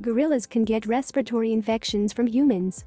Gorillas can get respiratory infections from humans.